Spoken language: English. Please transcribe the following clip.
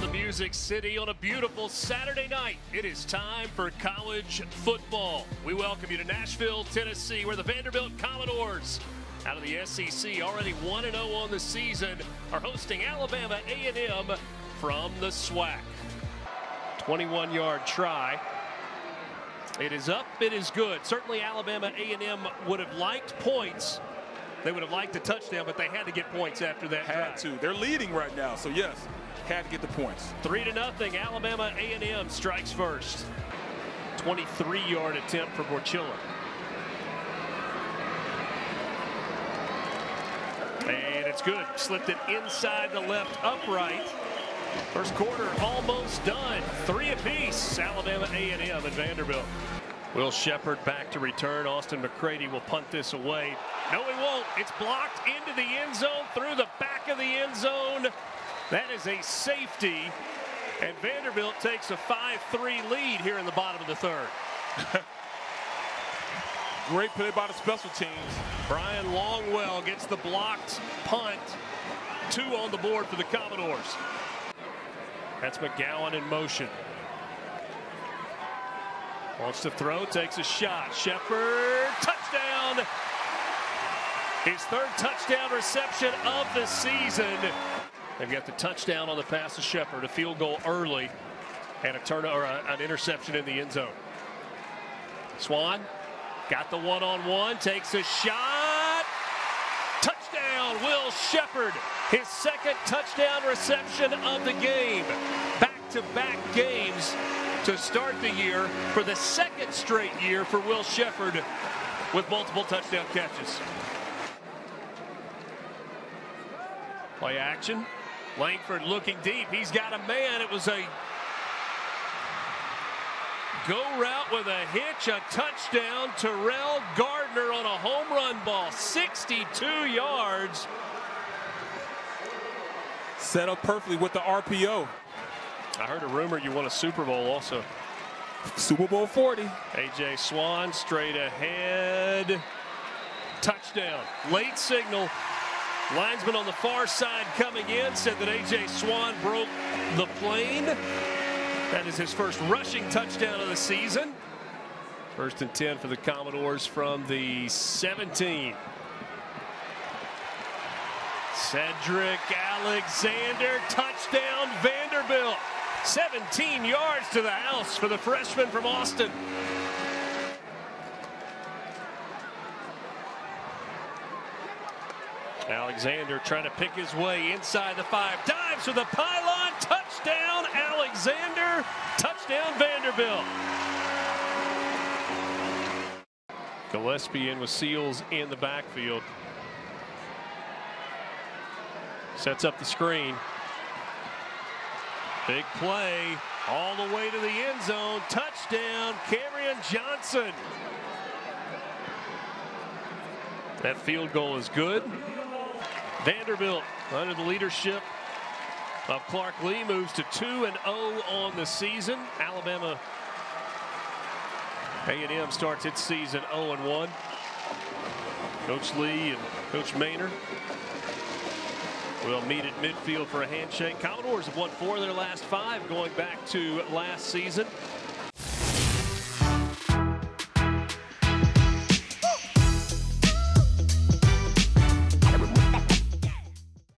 the Music City on a beautiful Saturday night. It is time for college football. We welcome you to Nashville, Tennessee, where the Vanderbilt Commodores, out of the SEC, already 1-0 on the season, are hosting Alabama A&M from the SWAC. 21-yard try. It is up, it is good. Certainly Alabama A&M would have liked points. They would have liked a touchdown, but they had to get points after that Had drive. to. They're leading right now, so yes, had to get the points. Three to nothing. Alabama A&M strikes first. 23-yard attempt for Borcila. And it's good. Slipped it inside the left upright. First quarter almost done. Three apiece. Alabama A&M and Vanderbilt. Will Sheppard back to return. Austin McCready will punt this away. No, he won't. It's blocked into the end zone through the back of the end zone. That is a safety. And Vanderbilt takes a 5-3 lead here in the bottom of the third. Great play by the special teams. Brian Longwell gets the blocked punt. Two on the board for the Commodores. That's McGowan in motion. Wants to throw, takes a shot. Sheppard, touchdown. His third touchdown reception of the season. They've got the touchdown on the pass to Sheppard, a field goal early, and a turn or an interception in the end zone. Swann got the one-on-one, takes a shot. Touchdown, Will Sheppard. His second touchdown reception of the game. Back-to-back games to start the year for the second straight year for Will Sheppard with multiple touchdown catches. Play action. Langford looking deep. He's got a man. It was a go route with a hitch, a touchdown. Terrell Gardner on a home run ball, 62 yards. Set up perfectly with the RPO. I heard a rumor you won a Super Bowl also. Super Bowl 40. AJ Swann straight ahead. Touchdown. Late signal. Linesman on the far side coming in said that AJ Swann broke the plane. That is his first rushing touchdown of the season. First and 10 for the Commodores from the 17. Sedrick Alexander, touchdown Vanderbilt. 17 yards to the house for the freshman from Austin. Alexander trying to pick his way inside the five. Dives for the pylon. Touchdown, Alexander. Touchdown, Vanderbilt. Gillespie in with Seals in the backfield. Sets up the screen. Big play all the way to the end zone. Touchdown, Cameron Johnson. That field goal is good. Vanderbilt, under the leadership of Clark Lea, moves to 2 and 0 on the season. Alabama A&M starts its season 0 and 1. Coach Lea and Coach Maynor will meet at midfield for a handshake. Commodores have won four of their last five going back to last season.